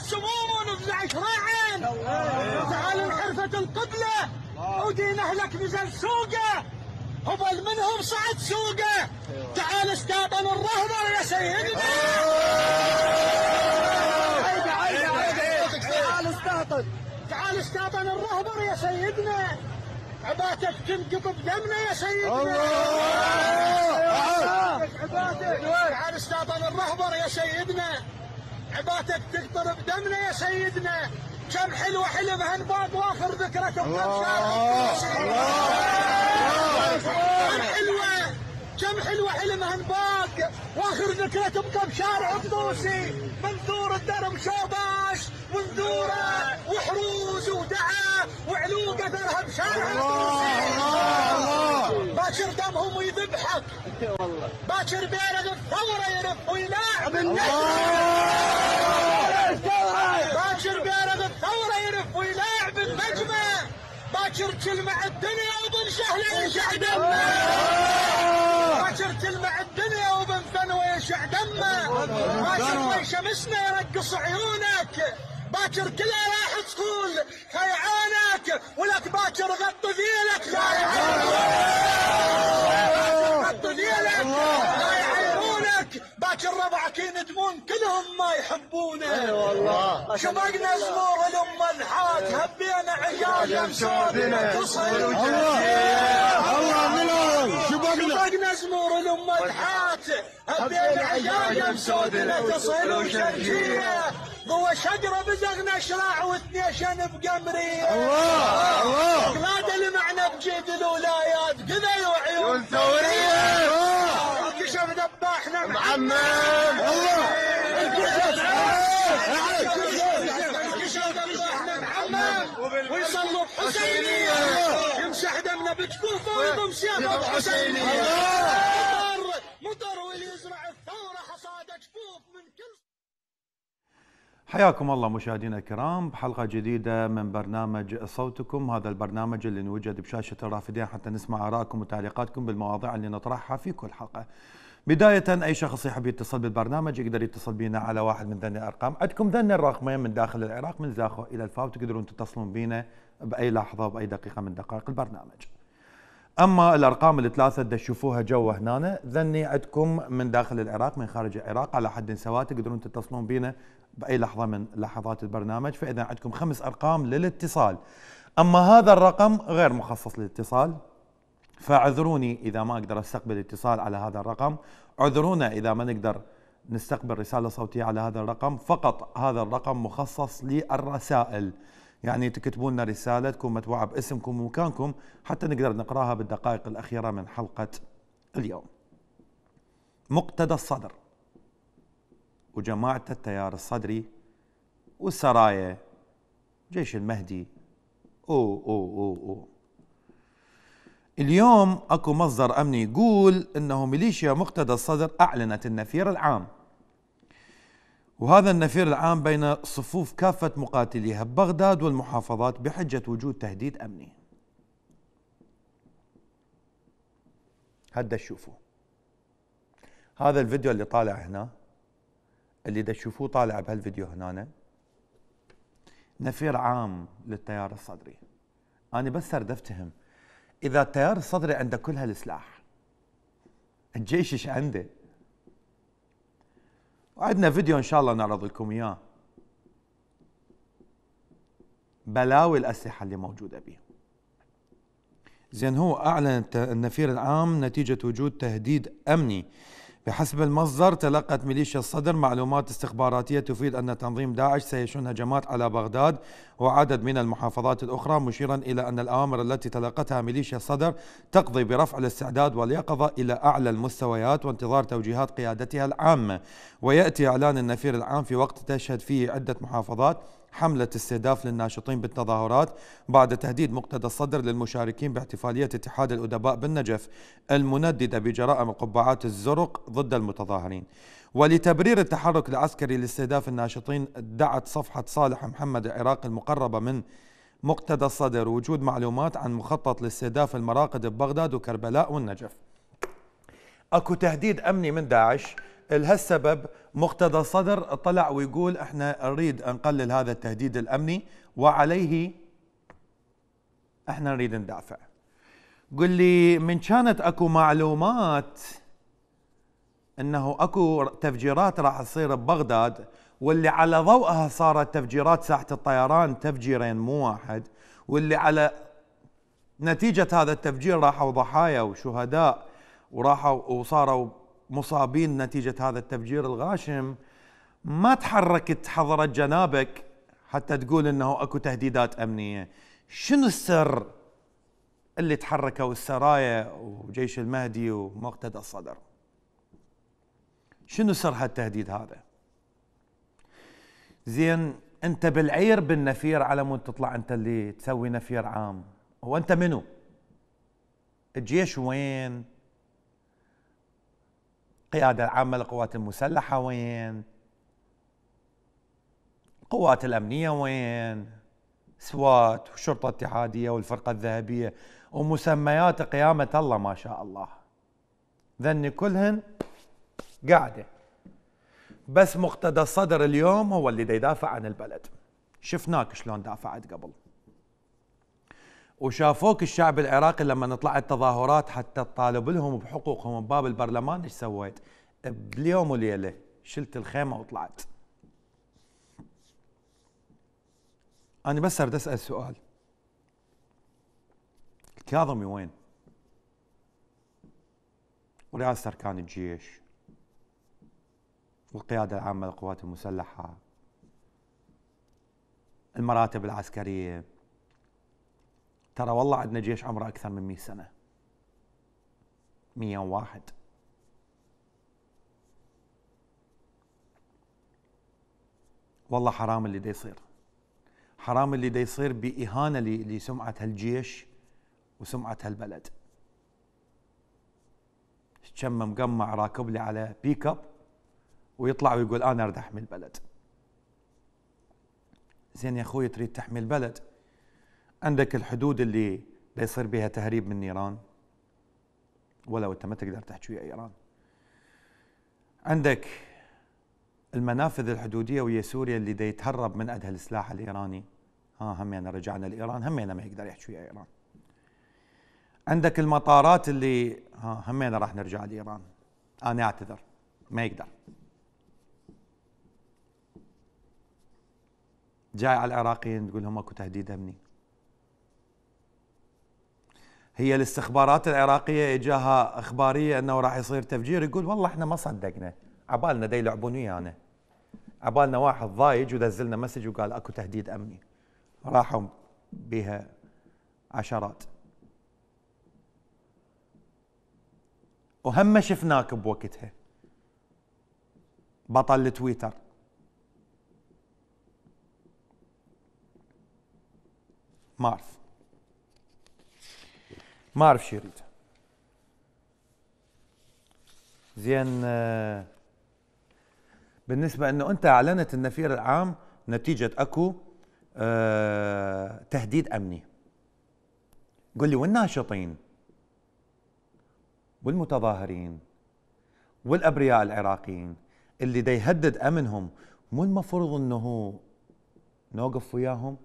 السموم ونفزع شراعين تعال انحرفت القبلة. ودين أهلك نزل سوقة. هبل منهم صعد سوقة. تعال استاطن الرهبة يا سيدنا. تعال استاطن تعال استاطن الرهبة يا سيدنا. عباتك تنقط بدمنا يا سيدنا. عباتك تعال استاطن الرهبر يا سيدنا. عباتك تقطر بدمنا يا سيدنا. كم حلوة حلم هنباق وآخر بكم كم حلوة كم حلوة حلم وآخر ذكرك بكم شارع الطوسي منثور الدرب شوباش منثوره وحروز ودعا وعلوقه درها بشارع باكر دمهم ويذبحك باكر بيرد الثورة يرف ويلاعب باكر بيرد الثورة يرف ويلاعب النجمة. باكر تلمع الدنيا وبن شهله يشع دمه. باكر تلمع الدنيا وبن ثنوه يشع دمه. باكر ما يشمسنا يرقص عيونك. باكر كلها راح تقول خيعانك ولك باكر غط ذيلك. لا غط ذيلك. لا باكر ربعك يندمون كلهم ما يحبونه. اي والله. شبقنا زمور الام الحات هبينا عجاج مسودنا تصل الله. منهم شبقنا زمور الام الحات هبينا عجاج مسودنا تصل وشرجيه ضوى شجرة بزغنا شراع واثنيشن بقمرية الله الله. أولاد اللي معنا بجيد الولايات قذي وعيون ثورية الكشف ذباحنا محمد. الله. الكشف ويصلوا بحسينية يمسح دمنا بجفوفه ويضم سيافه بحسينية مطر مطر واللي يزرع الثورة حصاد جفوف من كل حياكم الله مشاهدينا الكرام بحلقة جديدة من برنامج صوتكم. هذا البرنامج اللي نوجد بشاشة الرافدين حتى نسمع آرائكم وتعليقاتكم بالمواضيع اللي نطرحها في كل حلقة. بداية أي شخص يحب يتصل بالبرنامج يقدر يتصل بينا على واحد من ذني الأرقام. عندكم ذني الرقمين من داخل العراق من زاخو إلى الفاو تقدرون تتصلون بينا بأي لحظة وبأي دقيقة من دقائق البرنامج. أما الأرقام الثلاثة اللي تشوفوها جوا هنا ذني عندكم من داخل العراق من خارج العراق على حد سواء تقدرون تتصلون بينا بأي لحظة من لحظات البرنامج فإذا عندكم خمس أرقام للاتصال. أما هذا الرقم غير مخصص للاتصال. فاعذروني إذا ما أقدر أستقبل اتصال على هذا الرقم. اعذرونا إذا ما نقدر نستقبل رسالة صوتية على هذا الرقم. فقط هذا الرقم مخصص للرسائل. يعني تكتبون لنا رساله تكون متبوعه باسمكم ومكانكم حتى نقدر نقراها بالدقائق الأخيرة من حلقة اليوم. مقتدى الصدر. وجماعة التيار الصدري والسرايا جيش المهدي. أو أو أو أو. اليوم أكو مصدر أمني يقول إنه ميليشيا مقتدى الصدر أعلنت النفير العام. وهذا النفير العام بين صفوف كافة مقاتليها ببغداد والمحافظات بحجة وجود تهديد أمني. هذا تشوفوه هذا الفيديو اللي طالع هنا اللي دا تشوفوه طالع بهالفيديو هنا نفير عام للتيار الصدري. أنا بس أريد أفتهم إذا التيار الصدري عنده كل هالسلاح الجيش إيش عنده؟ وعندنا فيديو إن شاء الله نعرض لكم إياه. بلاوي الأسلحة اللي موجودة به زين هو أعلن النفير العام نتيجة وجود تهديد أمني. بحسب المصدر تلقت ميليشيا الصدر معلومات استخباراتية تفيد أن تنظيم داعش سيشن هجمات على بغداد وعدد من المحافظات الأخرى مشيرا إلى أن الأوامر التي تلقتها ميليشيا الصدر تقضي برفع الاستعداد واليقظة إلى أعلى المستويات وانتظار توجيهات قيادتها العامة. ويأتي إعلان النفير العام في وقت تشهد فيه عدة محافظات حملة استهداف للناشطين بالتظاهرات بعد تهديد مقتدى الصدر للمشاركين باحتفالية اتحاد الأدباء بالنجف المنددة بجرائم القبعات الزرق ضد المتظاهرين. ولتبرير التحرك العسكري لاستهداف الناشطين دعت صفحة صالح محمد العراقي المقربة من مقتدى الصدر وجود معلومات عن مخطط لاستهداف المراقد ببغداد وكربلاء والنجف. أكو تهديد أمني من داعش لهالسبب مقتدى الصدر طلع ويقول إحنا نريد نقلل هذا التهديد الأمني وعليه إحنا نريد ندافع. قل لي من كانت أكو معلومات إنه أكو تفجيرات راح تصير ببغداد واللي على ضوءها صارت تفجيرات ساحة الطيران تفجيرين مو واحد واللي على نتيجة هذا التفجير راحوا ضحايا وشهداء وراحوا وصاروا مصابين نتيجة هذا التفجير الغاشم ما تحركت حضرة جنابك حتى تقول إنه أكو تهديدات أمنية. شنو السر اللي تحركوا السرايا وجيش المهدي ومقتدى الصدر؟ شنو سر هالتهديد هذا؟ زين أنت بالعير بالنفير على مود تطلع أنت اللي تسوي نفير عام. هو أنت منو؟ الجيش وين؟ القيادة العامة للقوات المسلحة وين؟ القوات الأمنية وين؟ سوات والشرطة الاتحادية والفرقة الذهبية ومسميات قيامة الله ما شاء الله. ذني كلهن قاعدة. بس مقتدى الصدر اليوم هو اللي دا يدافع عن البلد. شفناك شلون دافعت قبل. وشافوك الشعب العراقي لما طلعت تظاهرات حتى تطالب لهم بحقوقهم بباب البرلمان إيش سويت؟ باليوم وليلة شلت الخيمة وطلعت. أنا بس أريد أسأل سؤال. الكاظمي وين؟ ورئاسة أركان الجيش والقيادة العامة للقوات المسلحة المراتب العسكرية ترى والله عندنا جيش عمره أكثر من 100 سنة. 101 والله حرام اللي دا يصير. حرام اللي دا يصير بإهانة لسمعة هالجيش وسمعة هالبلد. كم مقمع راكب لي على بيك اب ويطلع ويقول أنا اريد أحمي البلد. زين يا أخوي تريد تحمي البلد؟ عندك الحدود اللي يصير بها تهريب من نيران ولو أنت ما تقدر تحكي ويا إيران. عندك المنافذ الحدودية ويا سوريا اللي دا يتهرب من عندها السلاح الإيراني. ها همينا رجعنا لإيران همينا ما يقدر يحكي ويا إيران. عندك المطارات اللي ها همينا راح نرجع لإيران. أنا أعتذر ما يقدر. جاي على العراقيين تقول لهم أكو تهديد أمني. هي الاستخبارات العراقية إجاها اخباريه أنه راح يصير تفجير يقول والله إحنا ما صدقنا. عبالنا دا يلعبون ويانا. عبالنا واحد ضايج ودزلنا مسج وقال أكو تهديد أمني. راحوا بها عشرات. وهم شفناك بوقتها. بطل التويتر ما اعرف ما أعرف شو يريد. زين آه، بالنسبة إنه أنت أعلنت النفير العام نتيجة أكو أه تهديد أمني. قل لي والناشطين؟ والمتظاهرين؟ والأبرياء العراقيين اللي دا يهدد أمنهم؟ مو المفروض إنه نوقف وياهم؟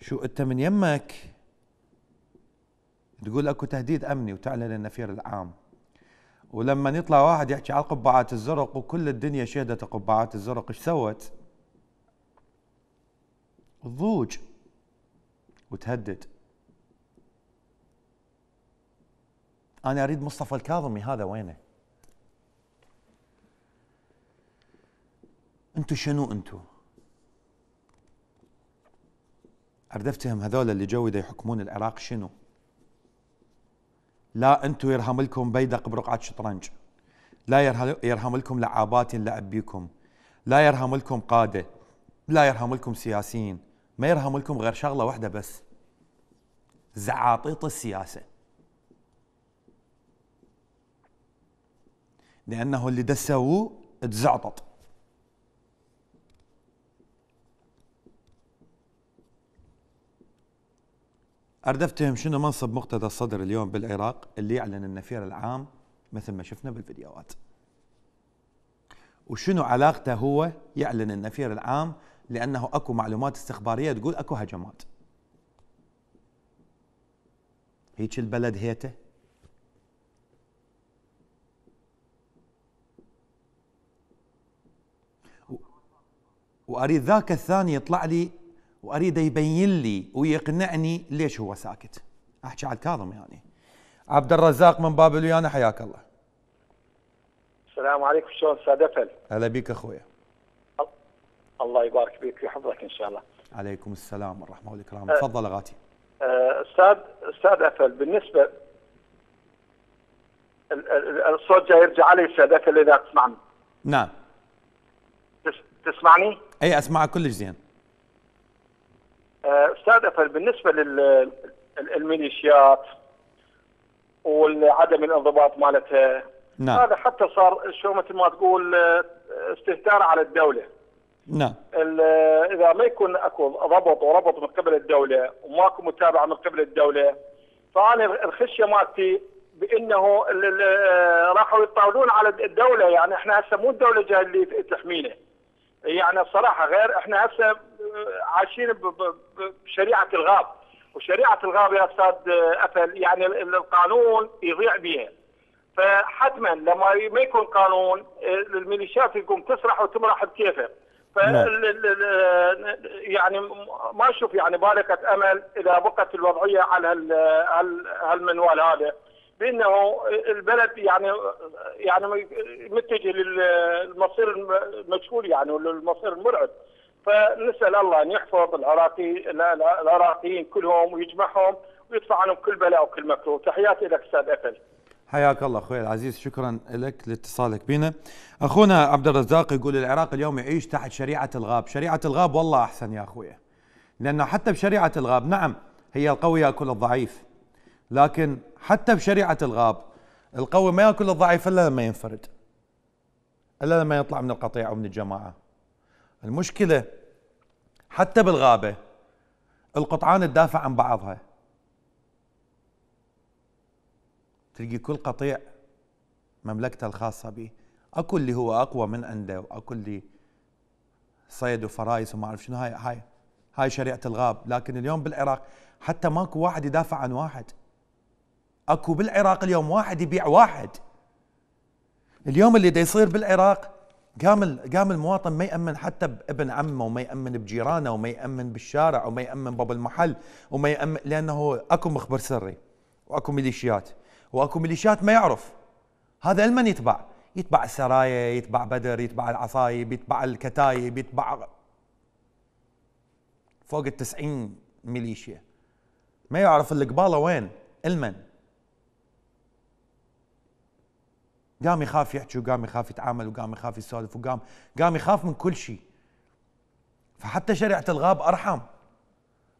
شو أنت من يمك؟ تقول أكو تهديد أمني وتعلن النفير العام ولما يطلع واحد يحكي على قبعات الزرق وكل الدنيا شهدت قبعات الزرق إيش سوت؟ تضوج وتهدد أنا أريد مصطفى الكاظمي هذا وينه؟ أنتو شنو أنتو؟ اريد افتهم هذول اللي جو يحكمون العراق شنو؟ لا أنتم يرهم لكم بيدق برقعة شطرنج. لا يرهم لكم لعابات لعب بيكم لا يرهم لكم قادة. لا يرهم لكم سياسيين. ما يرهم لكم غير شغلة واحدة بس. زعاطيط السياسة. لأنه اللي دسوه تزعطط. اريد افتهم شنو منصب مقتدى الصدر اليوم بالعراق اللي يعلن النفير العام مثل ما شفنا بالفيديوهات. وشنو علاقته هو يعلن النفير العام لأنه أكو معلومات استخبارية تقول أكو هجمات. هيك البلد هيته. وأريد ذاك الثاني يطلع لي وأريد يبين لي ويقنعني ليش هو ساكت. أحكي على الكاظم يعني. عبد الرزاق من باب الويانا حياك الله. السلام عليكم شلون أستاذ هلا بيك أخويا. الله يبارك فيك ويحفظك إن شاء الله. عليكم السلام ورحمه والإكرام. تفضل اغاتي أه، أستاذ أستاذ أفل بالنسبة ال- ال- الصوت جاي يرجع علي أستاذ أفل إذا تسمعني. نعم. تس- تسمعني؟ أي أسمعك كلش زين. أه، أستاذ أفل بالنسبة للميليشيات وعدم الانضباط مالتها نعم. هذا حتى صار شو مثل ما تقول أه، استهتار على الدولة. نعم. إذا ما يكون أكو ضبط وربط من قبل الدولة وماكو متابعة من قبل الدولة فأنا الخشية مالتي بإنه ال- راحوا يطاولون على الدولة. يعني إحنا هسه مو الدولة جاية اللي تحمينا يعني الصراحة غير إحنا هسه عايشين ب- ب- بشريعة الغاب. وشريعة الغاب يا أستاذ أفل يعني ال- القانون يضيع بها فحتما لما ما يكون قانون الميليشيات يقوم تسرح وتمرح بكيفها نعم. ال- ال- يعني ما أشوف يعني بالغة أمل إذا بقت الوضعية على هال- هال- هالمنوال هذا. بأنه البلد يعني يعني متجه للمصير المجهول يعني وللمصير المرعب. فنسأل الله أن يحفظ العراقي العراقيين كلهم ويجمعهم ويدفع عنهم كل بلاء وكل مكروه. تحياتي لك أستاذ أفل. حياك الله أخوي العزيز. شكرا لك لاتصالك بنا. أخونا عبد الرزاق يقول العراق اليوم يعيش تحت شريعة الغاب. شريعة الغاب والله أحسن يا اخويا لأنه حتى بشريعة الغاب نعم هي القوي ياكل الضعيف. لكن حتى بشريعة الغاب القوي ما يأكل الضعيف إلا لما ينفرد إلا لما يطلع من القطيع أو من الجماعة. المشكلة حتى بالغابة القطعان تدافع عن بعضها. تلقي كل قطيع مملكته الخاصة به أكو اللي هو أقوى من عنده وأكو اللي صيد وفرايس وما أعرف شنو هاي هاي هاي شريعة الغاب. لكن اليوم بالعراق حتى ماكو واحد يدافع عن واحد. اكو بالعراق اليوم واحد يبيع واحد. اليوم اللي دا يصير بالعراق قام قام المواطن ما يأمن حتى بابن عمه وما يأمن بجيرانه وما يأمن بالشارع وما يأمن باب المحل وما يأمن لأنه اكو مخبر سري واكو ميليشيات واكو ميليشيات ما يعرف. هذا المن يتبع. يتبع السرايا يتبع بدر يتبع العصايب يتبع الكتايب يتبع فوق التسعين ميليشيا. ما يعرف القبالة وين المن قام يخاف يحكي وقام يخاف يتعامل وقام يخاف يسولف وقام قام يخاف من كل شيء. فحتى شريعة الغاب أرحم.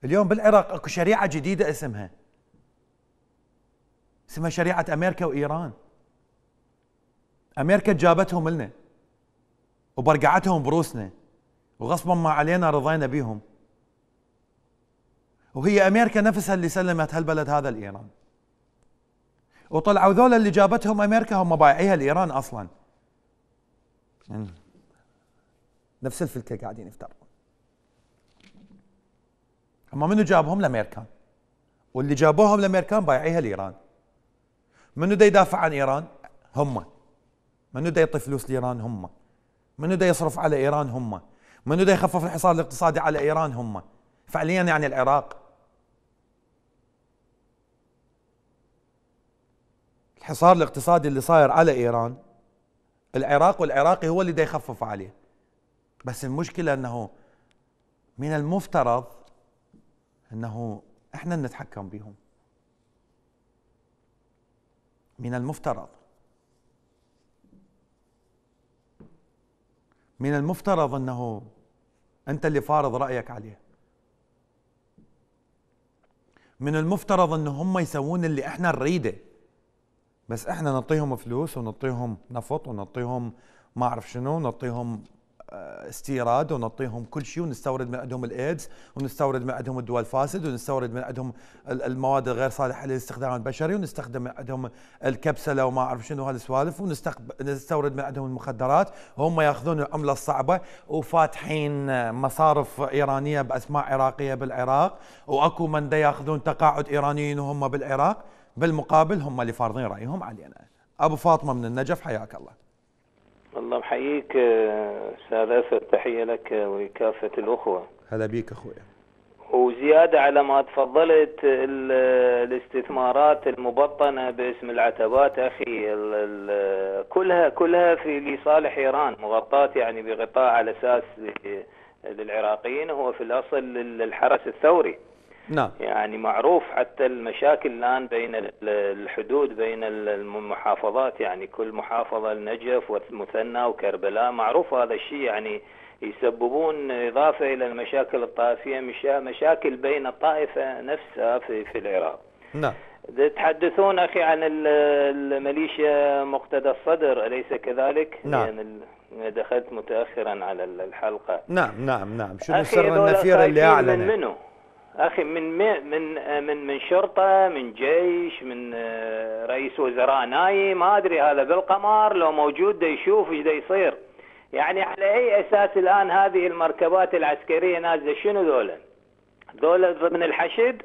اليوم بالعراق أكو شريعة جديدة اسمها. اسمها شريعة أمريكا وإيران. أمريكا جابتهم لنا وبرقعتهم بروسنا وغصبا ما علينا رضينا بيهم. وهي أمريكا نفسها اللي سلمت هالبلد هذا لإيران وطلعوا ذولا اللي جابتهم أمريكا هم بايعيها لإيران أصلا. يعني نفس الفلكة قاعدين يفترون هم منو جابهم؟ الأمريكان. واللي جابوهم الأمريكان بايعيها لإيران. منو دا يدافع عن إيران؟ هم. منو دا يعطي فلوس لإيران؟ هم. منو دا يصرف على إيران؟ هم. منو دا يخفف الحصار الاقتصادي على إيران؟ هم. فعليا يعني العراق. الحصار الاقتصادي اللي صاير على إيران العراق والعراقي هو اللي دا يخفف عليه. بس المشكلة إنه من المفترض إنه إحنا نتحكم بهم من المفترض. من المفترض إنه أنت اللي فارض رأيك عليه. من المفترض ان هم يسوون اللي إحنا نريده. بس إحنا نعطيهم فلوس ونعطيهم نفط ونعطيهم ما أعرف شنو نعطيهم آه، استيراد ونعطيهم كل شيء ونستورد من عندهم الإيدز ونستورد من عندهم الدواء الفاسد ونستورد من عندهم ال- المواد الغير صالحة للاستخدام البشري ونستخدم من عندهم الكبسلة وما أعرف شنو هالسوالف ونستورد من عندهم المخدرات. وهم يأخذون العملة الصعبة وفاتحين آه، مصارف إيرانية بأسماء عراقية بالعراق وأكو من دا يأخذون تقاعد إيرانيين وهم بالعراق. بالمقابل هم اللي فارضين رأيهم علينا. أبو فاطمة من النجف حياك الله. الله محييك آه، أستاذ أسد تحية لك ولكافه الأخوة. هلا بيك أخويا. وزيادة على ما تفضلت ال- الاستثمارات المبطنة باسم العتبات أخي ال- ال- كلها كلها في لصالح إيران. مغطاة يعني بغطاء على أساس ل- للعراقيين هو في الأصل للحرس الثوري. نعم يعني معروف حتى المشاكل الآن بين ال- الحدود بين ال- المحافظات يعني كل محافظة النجف والمثنى وكربلاء معروف هذا الشيء يعني يسببون إضافة إلى المشاكل الطائفية مشا- مشاكل بين الطائفة نفسها في, في العراق نعم تحدثون أخي عن ال- الميليشيا مقتدى الصدر أليس كذلك؟ نعم. يعني دخلت متأخرا على ال- الحلقة نعم نعم نعم شنو سر النفير اللي خايفين من منو؟ أخي من من من من شرطة من جيش من آه، رئيس وزراء نايم ما أدري هذا بالقمر لو موجود دا يشوف إيش دا يصير. يعني على أي أساس الآن هذه المركبات العسكرية نازلة؟ شنو ذولا؟ ذولا ضمن الحشد؟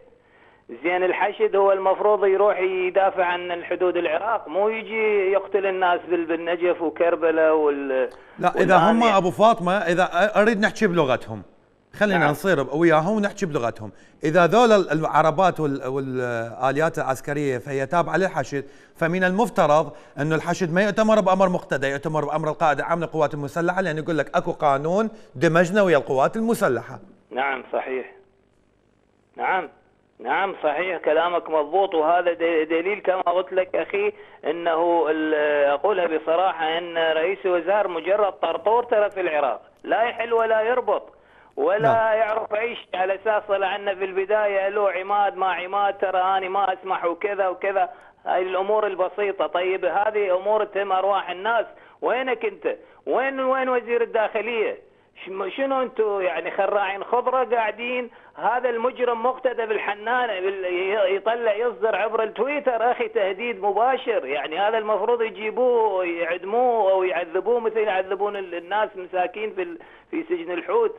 زين الحشد هو المفروض يروح يدافع عن الحدود العراق مو يجي يقتل الناس بال- بالنجف وكربلاء وال لا إذا هم أبو فاطمة إذا أريد نحكي بلغتهم. خلينا نعم. نصير وياهم ونحكي بلغتهم. إذا ذول العربات وال- والآليات العسكرية فهي تابعة للحشد فمن المفترض إنه الحشد ما يؤتمر بأمر مقتدى يؤتمر بأمر القائد العام للقوات المسلحة لأن يقول لك أكو قانون دمجنا ويا القوات المسلحة. نعم صحيح. نعم نعم صحيح. كلامك مضبوط وهذا دليل كما قلت لك أخي إنه أقولها بصراحة إن رئيس وزار مجرد طرطور ترى في العراق لا يحل ولا يربط. ولا نعم. يعرف اي شيء على أساس طلع عنا في البداية له عماد ما عماد ترى أنا ما أسمح وكذا وكذا. هاي الأمور البسيطة. طيب هذه أمور تهم أرواح الناس. وينك أنت؟ وين وين وزير الداخلية؟ شنو أنتم يعني خراعين خضرة قاعدين؟ هذا المجرم مقتدى بالحنان يطلع يصدر عبر التويتر أخي تهديد مباشر. يعني هذا المفروض يجيبوه يعدموه أو يعذبوه مثل يعذبون ال- الناس مساكين في في سجن الحوت.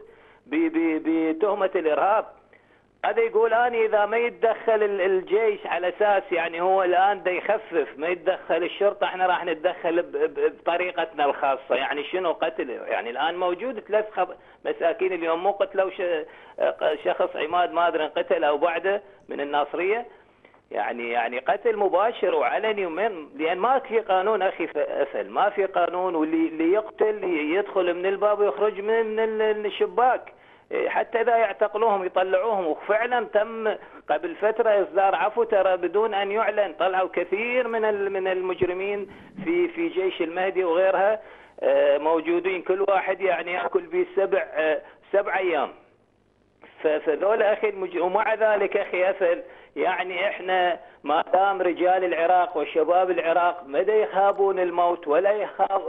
بتهمة الإرهاب. هذا يقول اني إذا ما يتدخل ال- الجيش على أساس يعني هو الآن دا يخفف ما يتدخل الشرطة إحنا راح نتدخل بطريقتنا الخاصة. يعني شنو قتل؟ يعني الآن موجود ثلاث خب... مساكين اليوم مو قتلوا ش... شخص عماد ما أدري انقتل أو بعده من الناصرية. يعني يعني قتل مباشر وعلني ومن لأن ما في قانون أخي أفل ما في قانون واللي اللي يقتل يدخل من الباب ويخرج من من ال- الشباك. حتى إذا يعتقلوهم يطلعوهم وفعلا تم قبل فترة إصدار عفو ترى بدون أن يعلن. طلعوا كثير من من المجرمين في في جيش المهدي وغيرها آه، موجودين. كل واحد يعني يأكل به سبع آه، سبع أيام. ف- فذول أخي. ومع ذلك أخي أفل يعني إحنا ما دام رجال العراق وشباب العراق ما دا يخابون الموت ولا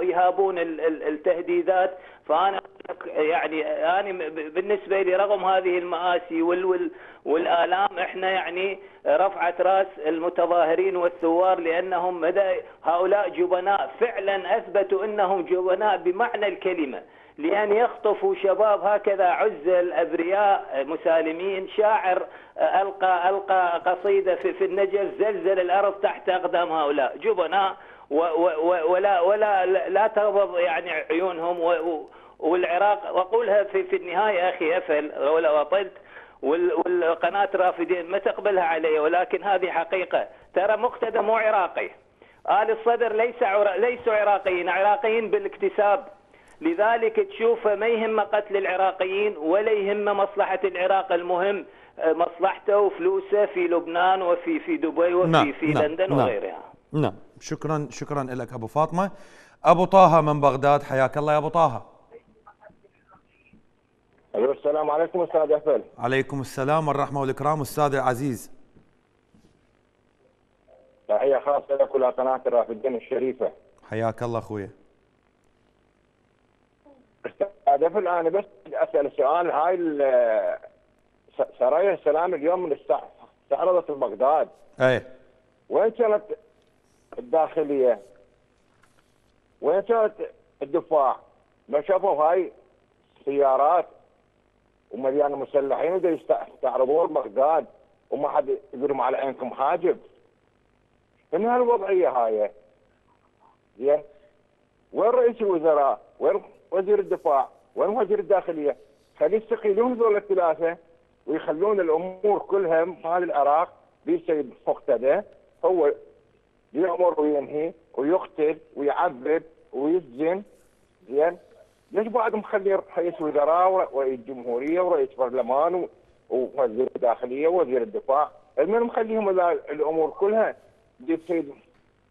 يهابون ال... ال... التهديدات فأنا يعني أنا بالنسبة لي رغم هذه المآسي وال... وال... والآلام إحنا يعني رفعت رأس المتظاهرين والثوار لأنهم مدى هؤلاء جبناء فعلا أثبتوا إنهم جبناء بمعنى الكلمة. لأن يخطفوا شباب هكذا عزل أبرياء مسالمين شاعر ألقى ألقى قصيدة في, في النجف زلزل الأرض تحت أقدام هؤلاء. جبناء ولا ولا لا تغضب يعني عيونهم والعراق. وأقولها في في النهاية أخي أفل ولو أطلت وال- والقناة رافدين ما تقبلها علي ولكن هذه حقيقة. ترى مقتدى مو عراقي. آل الصدر ليس. ليسوا عراقيين. عراقيين بالإكتساب. لذلك تشوفه ما يهم قتل العراقيين ولا يهم مصلحة العراق المهم آه، مصلحته وفلوسه في لبنان وفي في دبي وفي نعم، في نعم، لندن نعم. وغيرها. نعم. شكرا شكرا لك أبو فاطمة. أبو طه من بغداد حياك الله يا أبو طه. ألو السلام عليكم أستاذ افل عليكم السلام والرحمة والإكرام. أستاذ العزيز تحية خاصة لك ولقناة الرافدين الشريفة. حياك الله أخويا. افل أنا بس أسأل سؤال هاي سرايا السلام اليوم من است- استعرضت بغداد أي وين كانت الداخلية؟ وين كانت الدفاع؟ ما شافوا هاي سيارات ومليانه مسلحين ودا يستعرضون بغداد وما حد يقول لهم على عينكم حاجب. من هالوضعية هاي؟ زين؟ وين رئيس الوزراء؟ وين وزير الدفاع؟ وين وزير الداخليه؟ خلي يستقيلون ذول الثلاثة ويخلون الأمور كلها هذا العراق بسيد مقتدى. هو يامر وينهي ويقتل ويعذب ويسجن. زين؟ ليش بعد مخلي رئيس وزراء ورئيس جمهورية ورئيس برلمان ووزير الداخلية ووزير الدفاع؟ من مخليهم ال- الأمور كلها دي سيد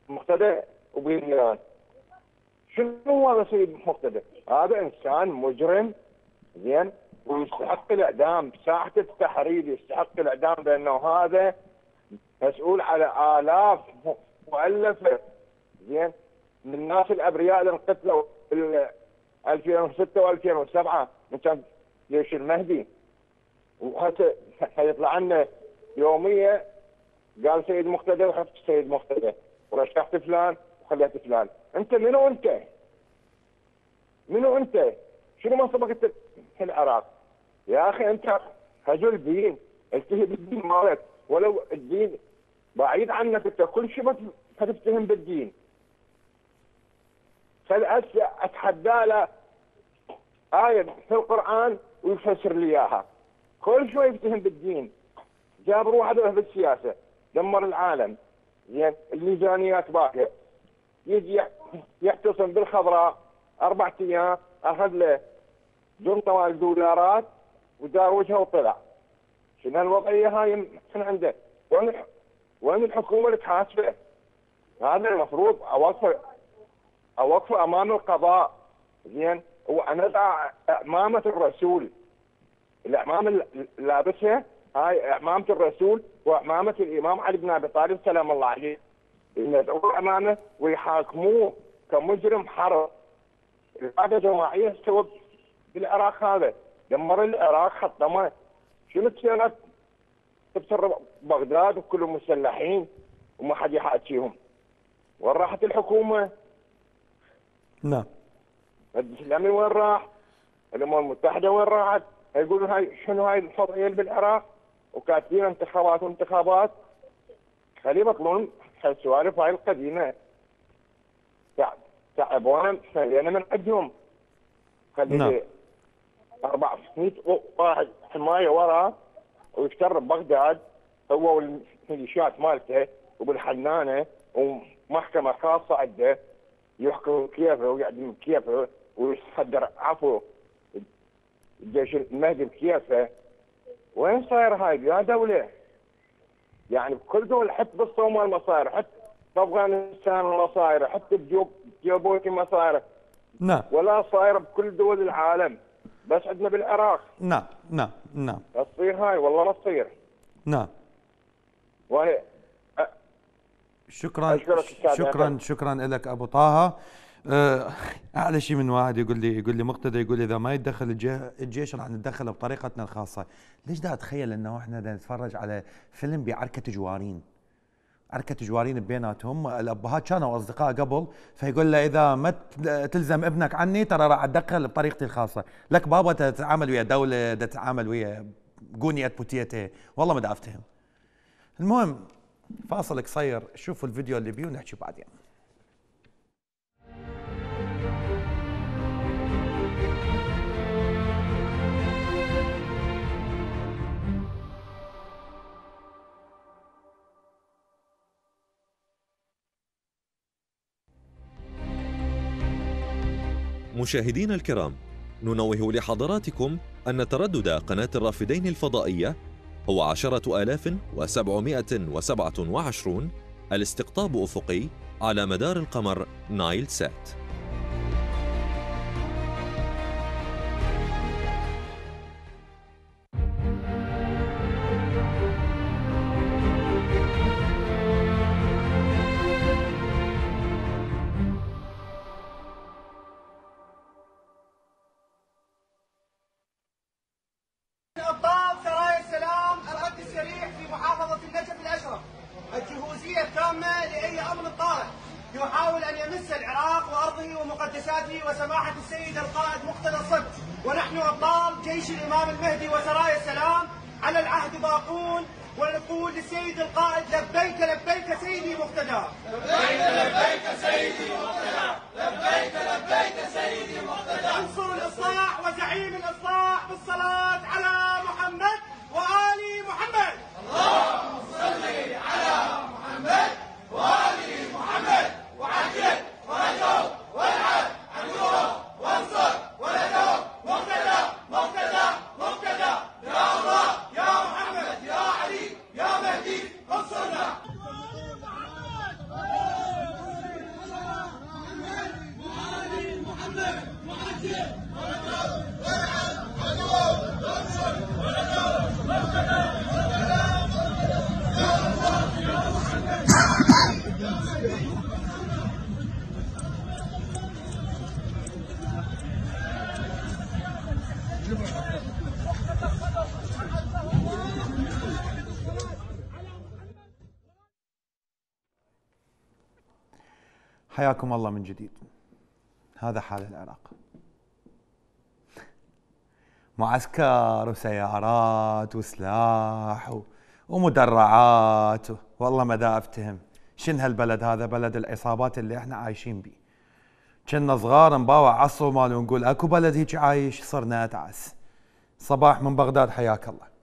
مقتدى وبيريان شنو هذا سيد مقتدى؟ هذا إنسان مجرم زين؟ ويستحق الإعدام. ساحة التحرير يستحق الإعدام لأنه هذا مسؤول على آلاف مؤلفة زين؟ من الناس الأبرياء اللي انقتلوا في 2006 و2007 من كان جيش المهدي. وهسه حيطلع لنا يومية قال سيد مقتدى وحفظ سيد مقتدى. ورشحت فلان وخليت فلان. أنت منو أنت؟ منو أنت؟ شنو منصبك أنت؟ في العراق؟ يا أخي أنت رجل دين. التهي بالدين مالك. ولو الدين بعيد عنك أنت كل شيء بس تتهم بالدين. فالأس أتحدى له آية في القرآن ويفسر لي إياها. كل شوي يفتهم بالدين. جاب روحه بالسياسة دمر العالم. زين. الميزانيات باقية. يجي يحتصم بالخضراء. أربع أيام أخذ له جنطة مال دولارات ودار وجهه وطلع. شنو الوضعية هاي؟ من عنده؟ وين وين الحكومة اللي تحاسبه هذا المفروض أوقفه أوقفه أمام القضاء. زين؟ وأنا أضع أمامة الرسول. الأعمام اللي لابسها هاي أعمامة الرسول وأعمامة الإمام علي بن أبي طالب سلام الله عليه. يدعوه أمامه ويحاكموه كمجرم حرب. الإبادة جماعية سوى بالعراق هذا دمر العراق حطمه شنو كانت تبصر بغداد وكلهم مسلحين وما حد يحاكيهم وين راحت الحكومة؟ نعم الجيش الامني وين راح؟ الأمم المتحدة وين راحت؟ يقولون هاي شنو هاي الوضعيه اللي بالعراق؟ وكاتبين انتخابات وانتخابات خلي يبطلون هالسوالف هاي القديمة تع- تعبونا خلينا من عندهم خلي نعم. لي 400 واحد حماية وراه ويفتر ببغداد هو والميليشيات مالته وبالحنانة ومحكمة خاصة عنده يحكم كيفه ويعدم كيفه ويصدر عفو الجيش المهدي بكيفه وين صاير هاي يا دولة؟ يعني كل دول حتى بالصومال ما صاير حتى بأفغانستان ما صاير حتى بجيوب جيبوتي ما صاير نعم. ولا صاير بكل دول العالم بس عندنا بالعراق. نعم نعم نعم. تصير هاي؟ والله ما تصير. نعم. وهي أ- شكرا شكرا. شكرا لك أبو طه. آه، أعلى شيء من واحد يقول لي يقول لي مقتدى يقول لي إذا ما يتدخل الجي- الجيش راح نتدخل بطريقتنا الخاصة. ليش دا اتخيل إنه إحنا دا نتفرج على فيلم بعركة جوارين؟ عركة جوارين بيناتهم. الأبهات كانوا أصدقاء قبل فيقول له إذا ما تل- تلزم ابنك عني ترى راح اتدخل بطريقتي الخاصة. لك بابا تتعامل ويا دولة تتعامل ويا قونية بوتيته والله ما دا افتهم المهم فاصل قصير. شوفوا الفيديو اللي بيه ونحكي بعدين. مشاهدينا الكرام ننوه لحضراتكم أن تردد قناة الرافدين الفضائية هو عشرة آلاف وسبعمائة وسبعة وعشرون الاستقطاب أفقي على مدار القمر نايل سات. حياكم الله من جديد. هذا حال العراق. معسكر وسيارات وسلاح. ومدرعات. والله ما دا أفتهم. شن هالبلد هذا؟ بلد العصابات اللي إحنا عايشين بيه. كنا صغار نباوع على الصومال ونقول أكو بلد هيك عايش؟ صرنا أتعس. صباح من بغداد حياك الله.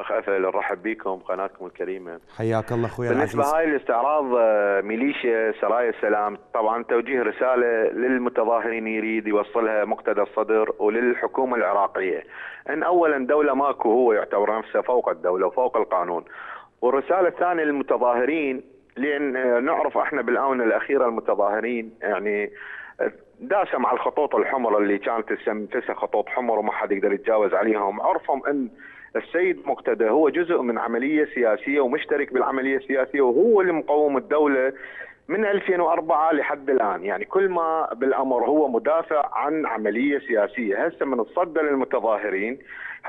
أخ اثل نرحب بكم قناتكم الكريمة. حياك الله أخوي بالنسبة هاي الاستعراض آه، ميليشيا سرايا السلام طبعا توجيه رسالة للمتظاهرين يريد يوصلها مقتدى الصدر وللحكومة العراقية. إن اولا دولة ماكو هو يعتبر نفسه فوق الدولة وفوق القانون. والرسالة الثانية للمتظاهرين لأن آه، نعرف إحنا بالآونة الأخيرة المتظاهرين يعني آه، داسه مع الخطوط الحمر اللي كانت تسمى خطوط حمر وما حد يقدر يتجاوز عليهم. عرفهم إن السيد مقتدى هو جزء من عملية سياسية ومشترك بالعملية السياسية وهو اللي مقوم الدولة من 2004 لحد الآن. يعني كل ما بالأمر هو مدافع عن عملية سياسية. هسه من الصدى للمتظاهرين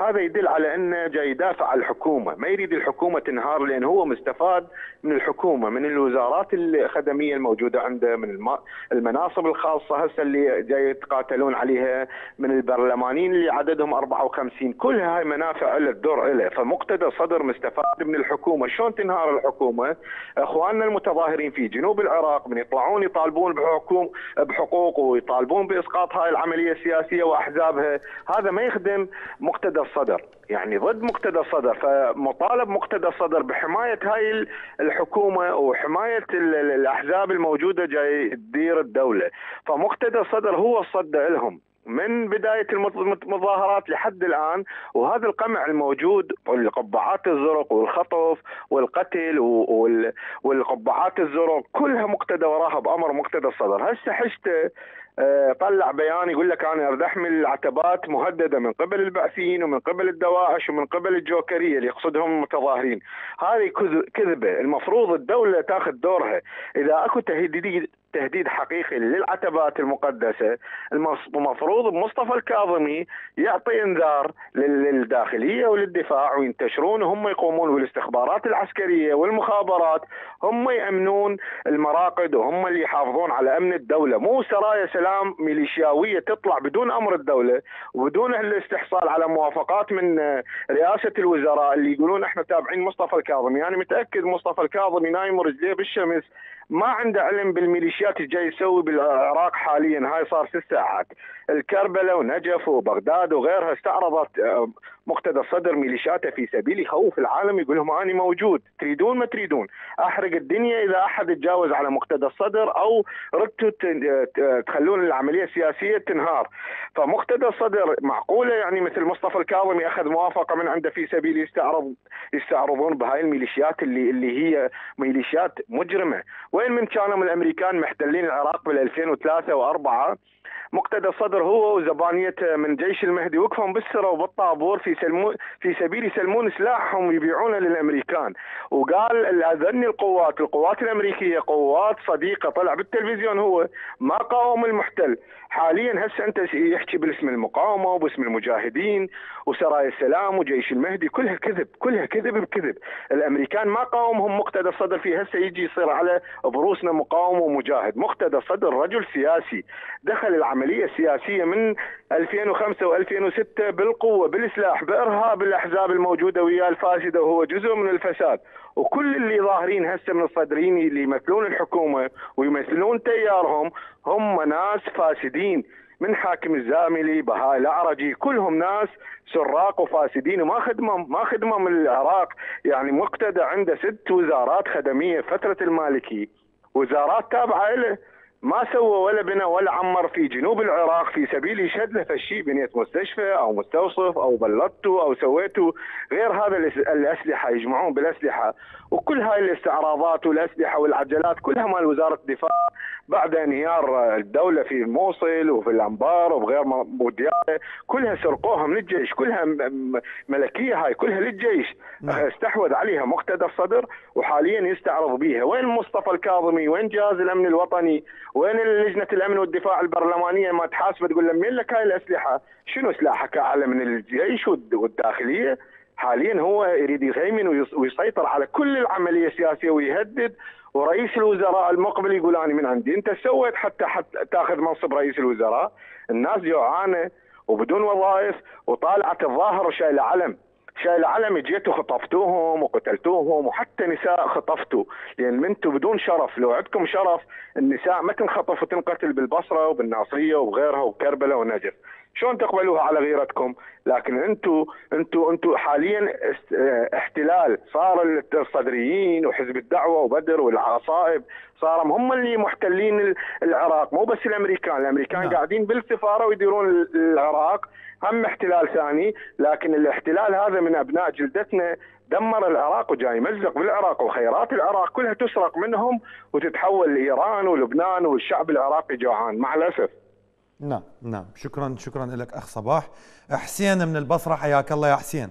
هذا يدل على أنه جاي يدافع عن الحكومة. ما يريد الحكومة تنهار لأن هو مستفاد من الحكومة من الوزارات الخدمية الموجودة عنده من الم- المناصب الخاصة هسه اللي جاي يتقاتلون عليها من البرلمانيين اللي عددهم 54 كلها هاي منافع له الدور له فمقتدى صدر مستفاد من الحكومة. شلون تنهار الحكومة؟ إخواننا المتظاهرين في جنوب العراق من يطلعون يطالبون بحكوم بحقوق ويطالبون بإسقاط هاي العملية السياسية وأحزابها. هذا ما يخدم مقتدى الصدر. يعني ضد مقتدى الصدر فمطالب مقتدى الصدر بحماية هاي ال- الحكومة وحماية ال- ال- الأحزاب الموجودة جاي تدير الدولة. فمقتدى الصدر هو الصدى لهم من بداية المظاهرات لحد الآن. وهذا القمع الموجود والقبعات الزرق والخطف والقتل والقبعات الزرق كلها مقتدى وراها بأمر مقتدى الصدر. هسه حشته طلع بيان يقول لك أنا اريد احمل عتبات مهددة من قبل البعثيين ومن قبل الدواعش ومن قبل الجوكرية اللي يقصدهم المتظاهرين هذه كذ- كذبة. المفروض الدولة تاخذ دورها. إذا أكو تهديد تهديد حقيقي للعتبات المقدسة المفروض مصطفى الكاظمي يعطي انذار لل- للداخلية وللدفاع وينتشرون وهم يقومون بالاستخبارات العسكرية والمخابرات هم يأمنون المراقد وهم اللي يحافظون على أمن الدولة. مو سرايا سلام ميليشياوية تطلع بدون أمر الدولة وبدون الاستحصال على موافقات من رئاسة الوزراء اللي يقولون إحنا تابعين مصطفى الكاظمي. يعني متأكد مصطفى الكاظمي نايم رجليه بالشمس ما عنده علم بالميليشيات اللي جاي يسوي بالعراق حاليا. هاي صار ست ساعات. الكربلاء ونجف وبغداد وغيرها استعرضت آه، مقتدى الصدر ميليشياته في سبيل يخوف العالم يقول لهم أنا موجود. تريدون ما تريدون. أحرق الدنيا إذا أحد تجاوز على مقتدى الصدر أو ردتوا تخلون العملية السياسية تنهار. فمقتدى الصدر معقولة يعني مثل مصطفى الكاظمي أخذ موافقة من عنده في سبيل يستعرض يستعرضون بهاي الميليشيات اللي اللي هي ميليشيات مجرمة. وين من كانوا الأمريكان محتلين العراق بال 2003 و4 مقتدى الصدر هو وزبانيته من جيش المهدي وقفهم بالسرة وبالطابور في سلمو في سبيل يسلمون سلاحهم ويبيعونه للأمريكان. وقال هذني القوات القوات الأمريكية قوات صديقة طلع بالتلفزيون هو ما قاوم المحتل. حاليا هسه أنت يحكي بالاسم المقاومة وباسم المجاهدين وسرايا السلام وجيش المهدي كلها كذب كلها كذب بكذب. الأمريكان ما قاومهم مقتدى الصدر في هسه يجي يصير على بروسنا مقاوم ومجاهد. مقتدى الصدر رجل سياسي. دخل العملية السياسية من 2005 و2006 بالقوة بالسلاح بإرهاب الأحزاب الموجودة وياه الفاسدة وهو جزء من الفساد. وكل اللي ظاهرين هسه من الصدرين اللي يمثلون الحكومة ويمثلون تيارهم هم ناس فاسدين. من حاكم الزاملي بهاء الأعرجي كلهم ناس سراق وفاسدين وما خدمهم ما خدمهم العراق. يعني مقتدى عنده ست وزارات خدمية فترة المالكي. وزارات تابعة له. ما سوى ولا بنى ولا عمر في جنوب العراق في سبيل يشهد له فشي بنيت مستشفى أو مستوصف أو بلطته أو سويته غير هذا الأسلحة يجمعون بالأسلحة. وكل هاي الاستعراضات والأسلحة والعجلات كلها مال وزارة الدفاع. بعد انهيار الدولة في الموصل وفي الأنبار وبغير مودياله كلها سرقوها من الجيش كلها ملكية هاي كلها للجيش. نعم. استحوذ عليها مقتدى الصدر وحاليا يستعرض بها وين مصطفى الكاظمي؟ وين جهاز الأمن الوطني؟ وين لجنة الأمن والدفاع البرلمانية ما تحاسبه تقول له مين لك هاي الأسلحة؟ شنو سلاحك أعلى من الجيش والداخلية؟ حاليا هو يريد يهيمن ويسيطر على كل العملية السياسية ويهدد ورئيس الوزراء المقبل يقول أنا من عندي أنت سويت حتى حتى تأخذ منصب رئيس الوزراء. الناس جوعانة وبدون وظائف وطالعت الظاهر وشايلة علم. شايل علم جيتوا خطفتوهم وقتلتوهم وحتى نساء خطفتوا. لأن أنتم بدون شرف. لو عندكم شرف النساء ما تنخطف وتنقتل بالبصرة وبالناصريه وبغيرها وكربلاء ونجف. شلون تقبلوها على غيرتكم؟ لكن أنتم أنتم أنتم حاليا احتلال. صار الصدريين وحزب الدعوة وبدر والعصائب صار هم اللي محتلين العراق. مو بس الأمريكان. الأمريكان نعم. قاعدين بالسفارة ويديرون العراق. هم احتلال ثاني. لكن الاحتلال هذا من أبناء جلدتنا دمر العراق وجاي يمزق بالعراق وخيرات العراق كلها تسرق منهم وتتحول لإيران ولبنان والشعب العراقي جوعان. مع الأسف. نعم نعم. شكرا شكرا لك أخ صباح. حسين من البصرة حياك الله يا حسين.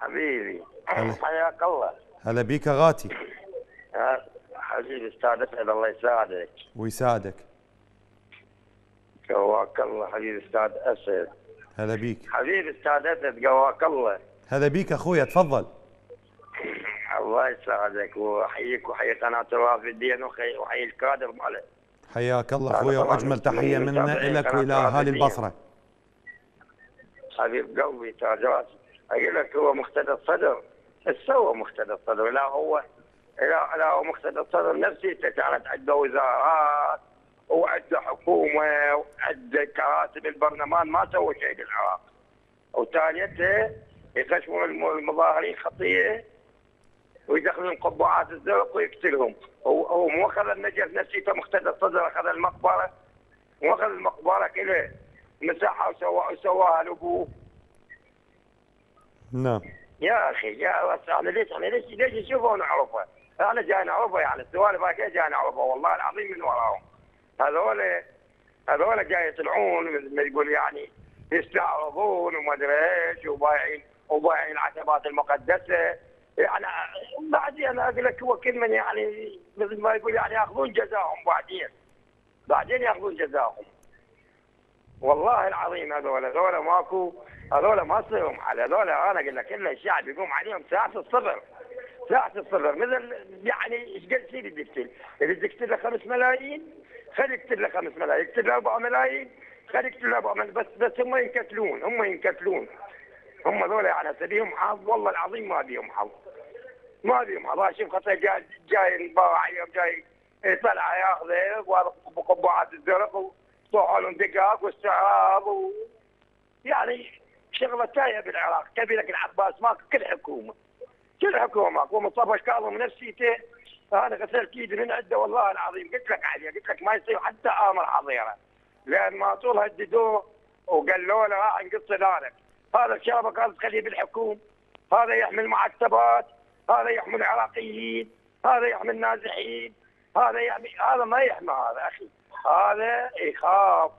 حبيبي حياك الله. هلا بيك غاتي. حبيبي أستاذ اسعد الله يساعدك. ويساعدك. قواك الله حبيبي أستاذ اسد هلا بيك. حبيبي أستاذ اسد قواك الله. هلا بيك أخويا تفضل. الله يساعدك وأحييك وحيي قناة الوافدين وحيي الكادر ماله حياك الله أخويا وأجمل تحية منا لك والى اهالي البصرة. حبيب قلبي تاجات أقول لك هو مقتدى الصدر. إيش سوى مقتدى الصدر. لا هو لا لا هو مقتدى الصدر نفسه كانت عنده وزارات وعنده حكومة وعنده كراسي بالبرلمان ما سوى شيء للعراق وثانيته يخشمون المظاهرين خطية. ويدخلون قبعات الزرق ويقتلهم. هو هو مو أخذ النجف نفسيته مقتدى الصدر أخذ المقبرة. مو أخذ المقبرة كلها مساحة وسواها لأبوه. نعم. يا أخي يا بس إحنا ليش إحنا ليش ليش نشوفه ونعرفه؟ أنا جاي نعرفه يعني السوالف هاي جاي نعرفه والله العظيم من وراهم. هذول هذول جاي يطلعون ما يقول يعني يستعرضون وما أدري إيش وبايعين وبايعين العتبات المقدسة. يعني بعدين أقول لك هو كل من يعني مثل ما يقول يعني يأخذون جزاهم بعدين. بعدين يأخذون جزاهم. والله العظيم هذول هذول ماكو هذول ما تصيرهم على هذول. أنا أقول لك إلا الشعب يقوم عليهم ساعة الصبر. ساعة الصبر. مثل يعني إيش قد يصير يقتل؟ إذا يقتل له 5 ملايين خلي يقتل له 5 ملايين. يقتل له 4 ملايين خلي يقتل له 4 ملايين. بس بس هم ينقتلون هم ينقتلون هم ذولا يعني بيهم حظ. والله العظيم ما بيهم حظ. ما بيهم حظ. شوف خطه جاي جاي عليهم جاي طلع ياخذه بقبعات الزرق وطوحوا لهم دقاق واستعراض و يعني شغلة تايه بالعراق. تبي لك العباس؟ ماكو كل حكومة. كل حكومة. ماكو مصطفى كاظم نفسيته. أنا غسلت ايدي من عنده. والله العظيم قلت لك عليه قلت لك ما يصير حتى آمر حظيرة. لأن ما طول هددوه وقالوا له راح نقص ذلك هذا قال تخليه بالحكوم هذا يحمي المعتبات هذا يحمي العراقيين هذا يحمي النازحين هذا يحمي هذا ما يحمي هذا أخي. هذا يخاف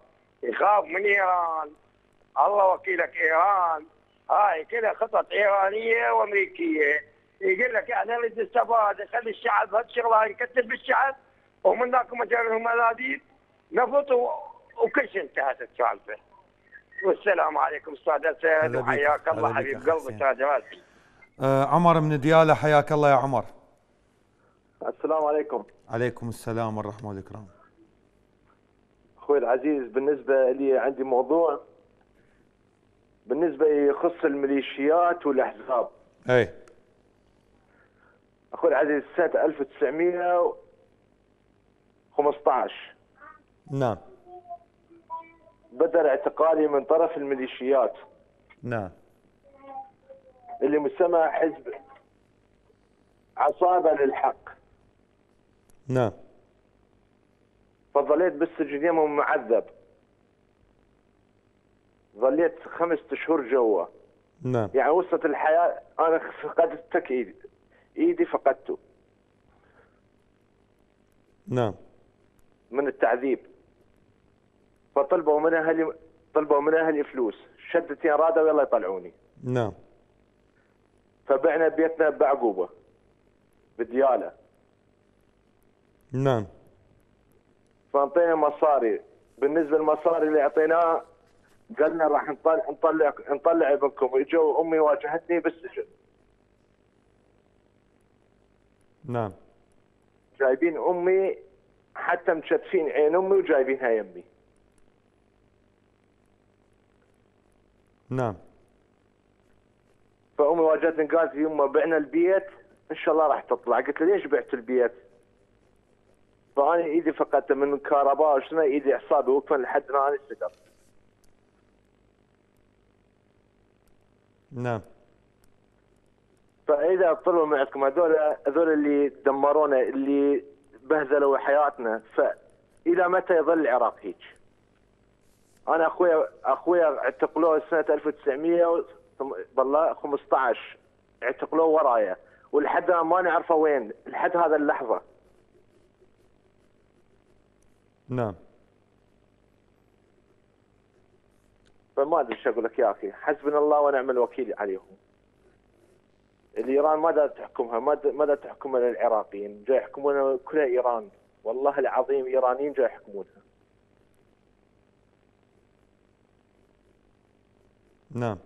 يخاف من إيران. الله وكيلك إيران. هاي كذا خطط إيرانية وأمريكية. يقول لك إحنا نريد نستفاد نخلي الشعب هالشغله نكتب بالشعب ومن ذاك مجال انابيب نفط وكل شيء انتهت السالفة؟ والسلام عليكم أستاذ اسد وحياك الله حبيب قلبي أستاذ آه عمر من ديالة حياك الله يا عمر. السلام عليكم. عليكم السلام والرحمة والإكرام. أخوي العزيز بالنسبة لي عندي موضوع بالنسبة يخص الميليشيات والأحزاب. أي أخوي العزيز سنة 1915 نعم. بدا اعتقالي من طرف الميليشيات. نعم. اللي مسمى حزب عصابة للحق. نعم. فظليت بالسجن يوم معذب. ظليت خمسة شهور جوا. نعم. يعني وصلت الحياة أنا فقدت إيدي. إيدي فقدته. نعم. من التعذيب. فطلبوا من أهلي طلبوا من أهلي فلوس. شدت يا رادة ويلا يطلعوني. نعم. فبعنا بيتنا بعقوبة. بديالة. نعم. فانطينا مصاري. بالنسبة للمصاري اللي أعطيناه قالنا راح نطلع نطلع نطلع ابنكم إجوا أمي واجهتني بالسجن. نعم. جايبين أمي حتى مشتفين عين أمي وجايبينها يمي. نعم. فأمي واجهتني قالت لي يما بعنا البيت إن شاء الله راح تطلع. قلت لها ليش بعت البيت؟ فأنا إيدي فقدت من الكهرباء وشنو؟ إيدي إعصابي. وقفا لحد ما أنا سقط؟ نعم. فإذا طلعوا معكم هذول هذول اللي دمرونا اللي بهذلوا حياتنا فإلى متى يظل العراق هيك؟ أنا اخويا أخويا اعتقلوه سنة 1915 اعتقلوه ورايا. ولحد الآن ما نعرفه وين. لحد هذا اللحظة. نعم. فما أدري إيش أقول لك يا أخي. حسبنا الله ونعم الوكيل عليهم. الإيران ما دا تحكمها؟ ما دا ما دا تحكمها العراقيين جاي يحكمونها كلها إيران. والله العظيم إيرانيين جاي يحكمونها نعم.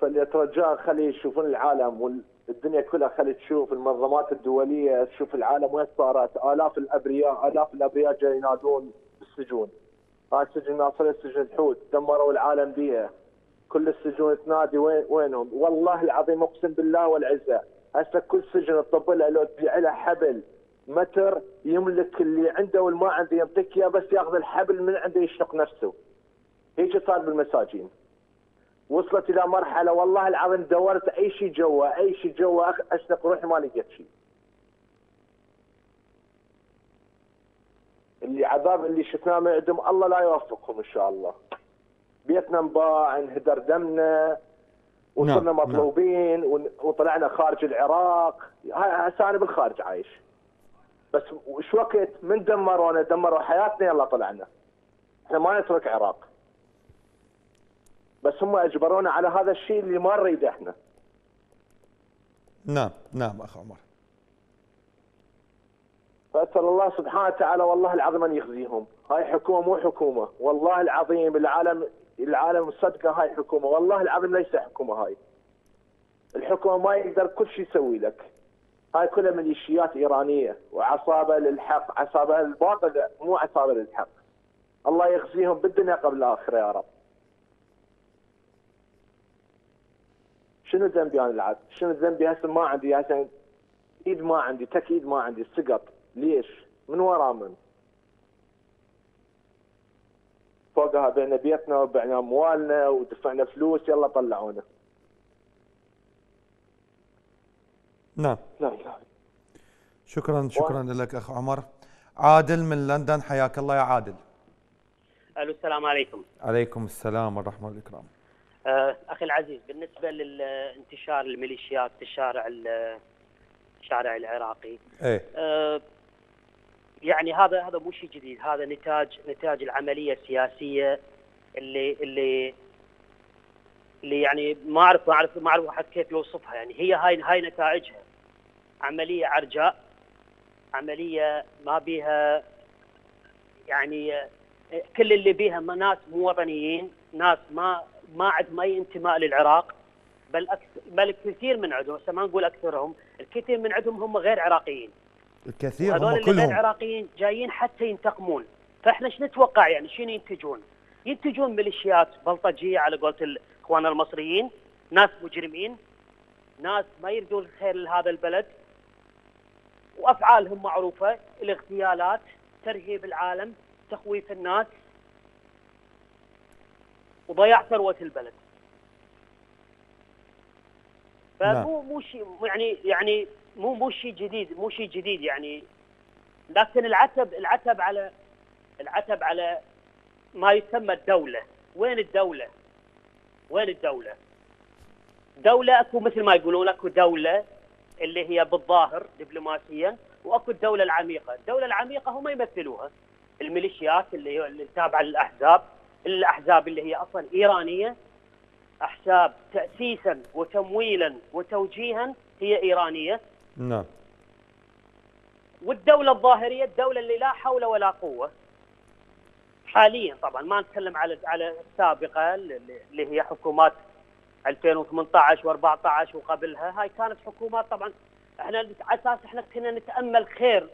فاللي اترجاه خلي يشوفون العالم والدنيا كلها خلي تشوف المنظمات الدولية تشوف العالم وين صارت. آلاف الأبرياء آلاف الأبرياء جاي ينادون بالسجون. هاي سجن ناصرية سجن الحوت دمروا العالم بيها. كل السجون تنادي وين وينهم؟ والله العظيم أقسم بالله والعزة هسه كل سجن تبيع له حبل. متر يملك اللي عنده والما عنده يمتلك إياه بس ياخذ الحبل من عنده يشنق نفسه. هيك صار بالمساجين. وصلت إلى مرحلة والله العظيم دورت أي شيء جوا أي شيء جوا اشنق روحي ما لقيت شيء اللي عذاب اللي شفناه من عندهم الله لا يوفقهم إن شاء الله. بيتنا انباع انهدر دمنا وصرنا نعم، مطلوبين ون- وطلعنا خارج العراق. هسه أنا بالخارج عايش. بس وش وقت؟ من دمرونا؟ دمروا حياتنا يلا طلعنا. إحنا ما نترك عراق. بس هم أجبرونا على هذا الشيء اللي ما نريده إحنا. نعم نعم أخ عمر. فأسأل الله سبحانه وتعالى والله العظيم أن يخزيهم. هاي حكومة مو حكومة. والله العظيم العالم العالم صدقة هاي حكومة. والله العظيم ليس حكومة هاي. الحكومة ما يقدر كل شيء يسوي لك. هاي كلها ميليشيات إيرانية وعصابة للحق عصابة للباطل مو عصابة للحق الله يخزيهم بالدنيا قبل الآخرة يا رب شنو ذنبي أنا العبد؟ شنو ذنبي هسه ما عندي هسه إيد ما عندي تكيد ما عندي سقط ليش؟ من ورا من؟ فوقها بعنا بيتنا وبعنا أموالنا ودفعنا فلوس يلا طلعونا نعم. لا إله شكرا شكرا لك أخ عمر. عادل من لندن حياك الله يا عادل. ألو السلام عليكم. عليكم السلام والرحمة والإكرام. آه، أخي العزيز بالنسبة للانتشار الميليشيات في الشارع ال- الشارع العراقي إيه. آه، يعني هذا هذا مو شيء جديد. هذا نتاج نتاج العملية السياسية اللي اللي اللي يعني ما أعرف ما أعرف ما أعرف واحد كيف يوصفها. يعني هي هاي هاي نتائجها. عملية عرجاء عملية ما بيها يعني كل اللي بيها ناس مو وطنيين ناس ما ما عندهم اي انتماء للعراق بل أكثر بل كثير من عندهم هسه ما نقول أكثرهم الكثير من عندهم هم غير عراقيين. الكثير هم اللي غير كلهم عراقيين جايين حتى ينتقمون. فإحنا إيش نتوقع يعني؟ شنو ينتجون؟ ينتجون ميليشيات بلطجية على قولة اخواننا المصريين ناس مجرمين ناس ما يريدون الخير لهذا البلد وأفعالهم معروفة. الاغتيالات ترهيب العالم تخويف الناس وضياع ثروة البلد. فمو مو شيء يعني يعني مو مو شيء جديد مو شيء جديد يعني. لكن العتب العتب على العتب على ما يسمى الدولة. وين الدولة؟ وين الدولة؟ دولة أكو مثل ما يقولون أكو دولة اللي هي بالظاهر دبلوماسيا وأكو الدولة العميقة. الدولة العميقة هم يمثلوها. الميليشيات اللي هي اللي تابعة للأحزاب الأحزاب اللي هي أصلا إيرانية. أحزاب تأسيسا وتمويلا وتوجيها هي إيرانية. نعم. والدولة الظاهرية الدولة اللي لا حول ولا قوة. حاليا طبعا ما نتكلم على على السابقة اللي هي حكومات 2018 و14 وقبلها هاي كانت حكومات طبعا إحنا على أساس إحنا كنا نتأمل خير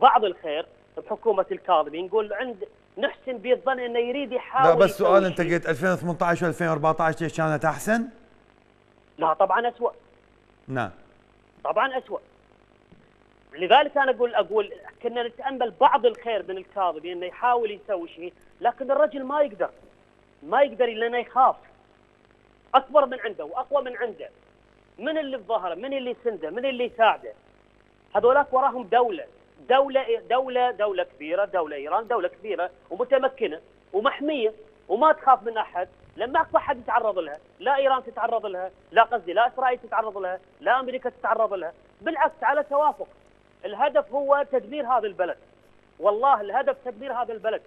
بعض الخير بحكومة الكاظمي. نقول عند نحسن به الظن إنه يريد يحاول لا بس سؤال أنت. قلت 2018 و2014 ليش كانت أحسن؟ لا طبعا اسوء نعم. طبعا اسوء لذلك أنا أقول أقول كنا نتأمل بعض الخير من الكاظمي إنه يحاول يسوي شيء لكن الرجل ما يقدر ما يقدر إلا إنه يخاف. أكبر من عنده وأقوى من عنده. من اللي بظهره من اللي يسنده من اللي يساعده هذولاك وراهم دولة. دولة دولة دولة كبيرة دولة إيران دولة كبيرة ومتمكنة ومحمية وما تخاف من أحد. لما أكو أحد يتعرض لها لا إيران تتعرض لها لا قصدي لا إسرائيل تتعرض لها لا أمريكا تتعرض لها بالعكس على توافق. الهدف هو تدمير هذا البلد. والله الهدف تدمير هذا البلد.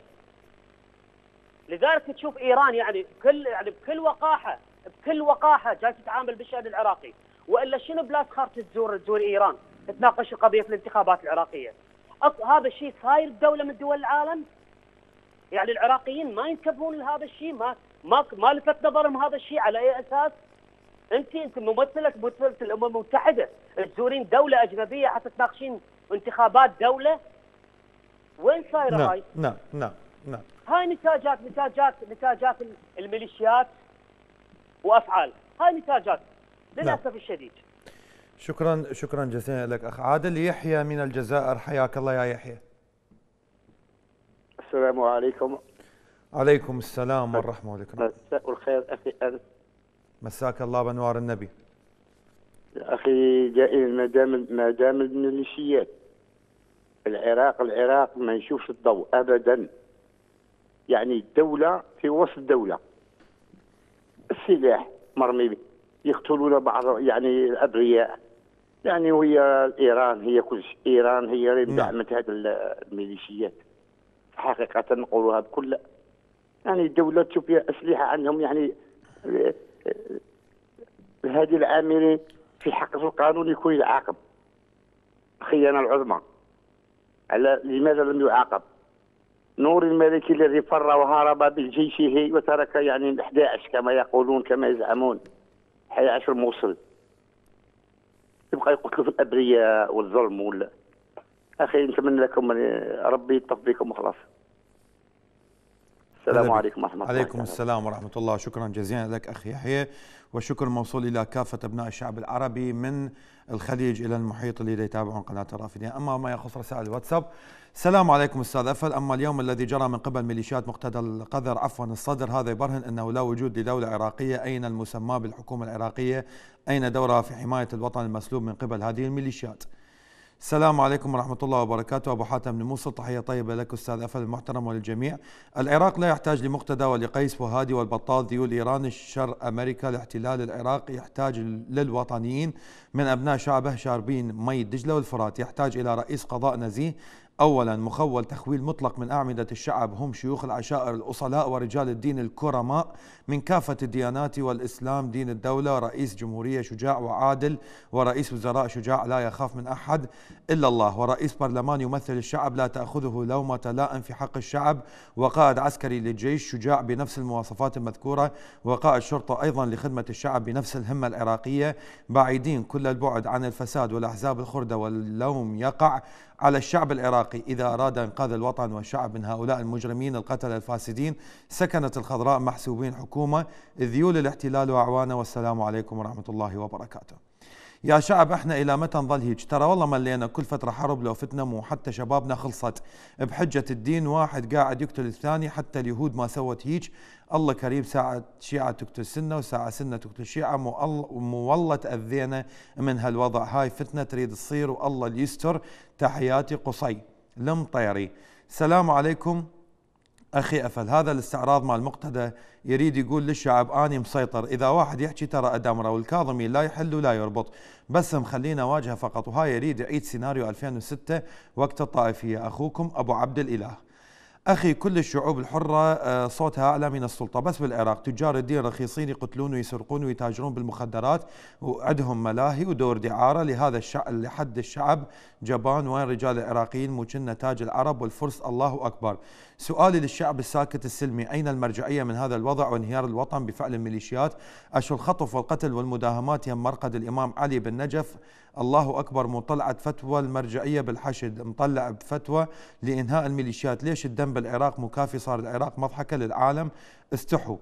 لذلك تشوف إيران يعني بكل يعني بكل وقاحة بكل وقاحة جاي تتعامل بالشأن العراقي. وإلا شنو بلاد خارج تزور تزور إيران؟ تناقش قضية الانتخابات العراقية. هذا الشيء صاير بدوله من دول العالم. يعني العراقيين ما ينتبهون لهذا الشيء ما ما ما لفت نظرهم هذا الشيء على أي أساس؟ انت أنت ممثله ممثلة الأمم المتحدة. تزورين دولة أجنبية حتى تناقشين انتخابات دولة. وين صايرة نعم هاي؟ نعم نعم نعم. هاي نتاجات نتاجات نتاجات الميليشيات. وأفعال. هاي نتاجات للأسف الشديد. شكرا شكرا جزيلا لك أخ عادل. يحيى من الجزائر حياك الله يا يحيى. السلام عليكم. عليكم السلام والرحمة والإكرام مساء الخير أخي أنس. مساك الله بانوار النبي. أخي جائل ما دام ما دام الميليشيات. العراق العراق ما يشوفش الضوء ابدا. يعني الدولة في وسط الدولة السلاح مرمي به يقتلون بعض يعني الابرياء يعني وهي ايران هي كل شيء إيران هي اللي دعمت هذه الميليشيات. حقيقة نقولها بكل يعني الدولة تشوف أسلحة عندهم يعني هذه العاملين في حق القانون يكون يعاقب الخيانه العظمى. على لماذا لم يعاقب؟ نور الملكي الذي فر وهرب بجيشه وترك يعني 11 كما يقولون كما يزعمون. 11 موصل. يبقى يقتلوا في الأبرياء والظلم ولا أخي نتمنى لكم ربي يلطف بكم وخلاص. السلام عليكم ورحمة الله عليكم السلام ورحمة الله. شكرا جزيلا لك أخي يحيى. والشكر موصول إلى كافة أبناء الشعب العربي من الخليج إلى المحيط اللي يتابعون قناة الرافدين. أما ما يخص رسائل الواتساب السلام عليكم أستاذ أفل. أما اليوم الذي جرى من قبل ميليشيات مقتدى القذر عفوا الصدر هذا يبرهن أنه لا وجود لدولة عراقية. أين المسمى بالحكومة العراقية؟ أين دورها في حماية الوطن المسلوب من قبل هذه الميليشيات؟ السلام عليكم ورحمة الله وبركاته. أبو حاتم بن موصل تحية طيبة لك أستاذ أفل المحترم وللجميع. العراق لا يحتاج لمقتدى ولقيس وهادي والبطال ذيول إيران. الشر أمريكا لاحتلال العراق يحتاج للوطنيين من أبناء شعبه شاربين مي دجلة والفرات. يحتاج إلى رئيس قضاء نزيه أولا مخول تخويل مطلق من أعمدة الشعب هم شيوخ العشائر الأصلاء ورجال الدين الكرماء من كافة الديانات والإسلام دين الدولة رئيس جمهورية شجاع وعادل ورئيس وزراء شجاع لا يخاف من أحد إلا الله. ورئيس برلمان يمثل الشعب لا تأخذه لومة لائم في حق الشعب. وقائد عسكري للجيش شجاع بنفس المواصفات المذكورة. وقائد شرطة أيضا لخدمة الشعب بنفس الهمة العراقية. بعيدين كل البعد عن الفساد والأحزاب الخردة واللوم يقع. على الشعب العراقي. إذا أراد إنقاذ الوطن والشعب من هؤلاء المجرمين القتلة الفاسدين سكنت الخضراء محسوبين حكومة ذيول الاحتلال وأعوانه والسلام عليكم ورحمة الله وبركاته. يا شعب إحنا إلى متى نظل هيك ترى والله ملينا كل فترة حرب لو فتنا مو حتى شبابنا خلصت. بحجة الدين واحد قاعد يقتل الثاني حتى اليهود ما سوت هيك الله كريم ساعة شيعة تقتل سنة وساعة سنة تقتل شيعة مو والله تأذينا من هالوضع. هاي فتنة تريد تصير والله اللي يستر. تحياتي قصي المطيري السلام عليكم أخي أفل. هذا الاستعراض مال مقتدى يريد يقول للشعب أني مسيطر. إذا واحد يحكي ترى أدمره والكاظمي لا يحل ولا يربط. بس مخلينا واجهة فقط. وهاي يريد يعيد سيناريو 2006 وقت الطائفية. أخوكم أبو عبد الإله. أخي كل الشعوب الحرة آه، صوتها أعلى من السلطة. بس بالعراق تجار الدين رخيصين يقتلون ويسرقون ويتاجرون بالمخدرات وعندهم ملاهي ودور دعارة لهذا الشعب لحد الشعب. جبان وين رجال العراقيين؟ مو تاج العرب والفرس. الله أكبر. سؤالي للشعب الساكت السلمي أين المرجعية من هذا الوضع وانهيار الوطن بفعل الميليشيات؟ أشو الخطف والقتل والمداهمات يم مرقد الإمام علي بن نجف؟ الله أكبر مطلعة فتوى المرجعية بالحشد مطلع بفتوى لإنهاء الميليشيات. ليش الدم بالعراق مكافي؟ صار العراق مضحكة للعالم. استحوا.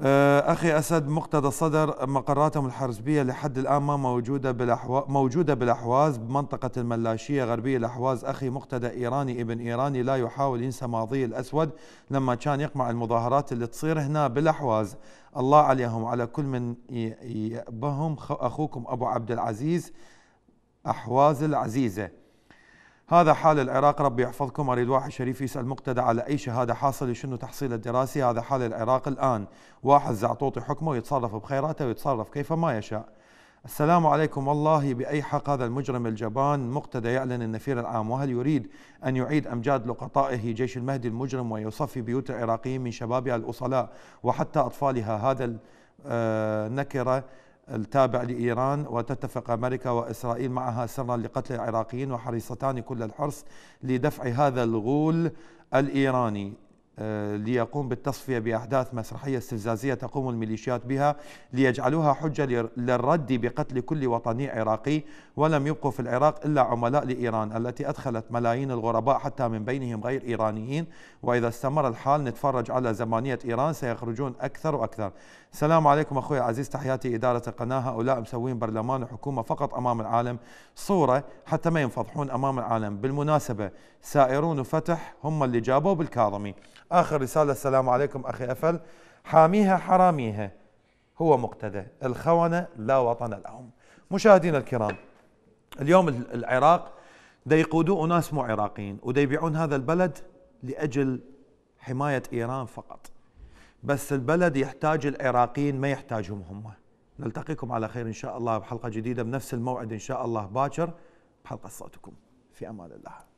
أخي أسد مقتدى الصدر مقراتهم الحربية لحد الآن ما موجودة بالاحواز موجودة بالأحواز بمنطقة الملاشية غربية الأحواز. أخي مقتدى إيراني ابن إيراني لا يحاول ينسى ماضيه الأسود لما كان يقمع المظاهرات اللي تصير هنا بالأحواز. الله عليهم على كل من يأبهم أخوكم أبو عبد العزيز أحواز العزيزة. هذا حال العراق. ربي يحفظكم. أريد واحد شريف يسأل مقتدى على أي شهادة حاصل شنو تحصيل الدراسي؟ هذا حال العراق الآن. واحد زعطوطي حكمه ويتصرف بخيراته ويتصرف كيفما يشاء. السلام عليكم والله. بأي حق هذا المجرم الجبان؟ مقتدى يعلن النفير العام. وهل يريد أن يعيد امجاد لقطائه جيش المهدي المجرم ويصفي بيوت العراقيين من شبابها الأصلاء وحتى أطفالها؟ هذا النكره آه، التابع لإيران وتتفق أمريكا وإسرائيل معها سرا لقتل العراقيين وحريصتان كل الحرص لدفع هذا الغول الإيراني. آه، ليقوم بالتصفية بأحداث مسرحية استفزازية تقوم الميليشيات بها ليجعلوها حجة للرد بقتل كل وطني عراقي ولم يبقوا في العراق إلا عملاء لإيران التي أدخلت ملايين الغرباء حتى من بينهم غير إيرانيين. وإذا استمر الحال نتفرج على زمانية إيران سيخرجون أكثر وأكثر. السلام عليكم أخوي العزيز تحياتي إدارة القناة. هؤلاء مسوين برلمان وحكومة فقط أمام العالم. صورة حتى ما ينفضحون أمام العالم. بالمناسبة سائرون وفتح هم اللي جابوا بالكاظمي. آخر رسالة السلام عليكم أخي أفل. حاميها حراميها. هو مقتدى. الخونة لا وطن لهم. مشاهدينا الكرام اليوم العراق دا يقودوا أناس مو عراقيين ودا يبيعون هذا البلد لأجل حماية إيران فقط. بس البلد يحتاج العراقيين ما يحتاجهم هم. نلتقيكم على خير إن شاء الله بحلقة جديدة بنفس الموعد إن شاء الله باكر بحلقة صوتكم. في أمان الله.